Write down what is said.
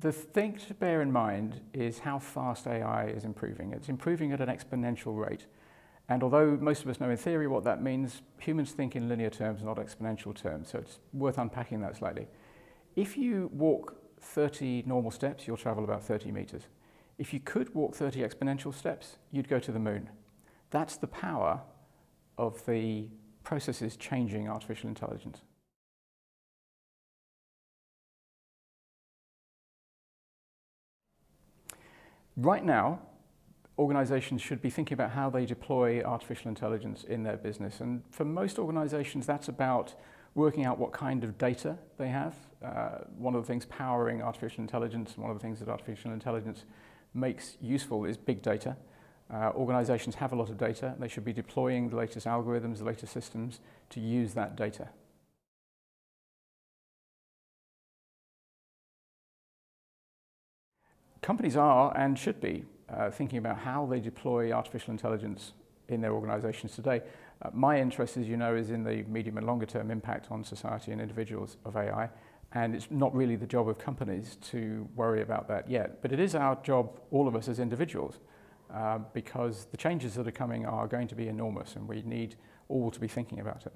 The thing to bear in mind is how fast AI is improving. It's improving at an exponential rate. And although most of us know in theory what that means, humans think in linear terms, not exponential terms. So it's worth unpacking that slightly. If you walk 30 normal steps, you'll travel about 30 meters. If you could walk 30 exponential steps, you'd go to the moon. That's the power of the processes changing artificial intelligence. Right now, organizations should be thinking about how they deploy artificial intelligence in their business. And for most organizations, that's about working out what kind of data they have. Uh, one of the things powering artificial intelligence, one of the things that artificial intelligence makes useful is big data. Uh, organizations have a lot of data. They should be deploying the latest algorithms, the latest systems to use that data. Companies are and should be uh, thinking about how they deploy artificial intelligence in their organizations today. Uh, my interest, as you know, is in the medium and longer term impact on society and individuals of AI. And it's not really the job of companies to worry about that yet. But it is our job, all of us as individuals, uh, because the changes that are coming are going to be enormous and we need all to be thinking about it.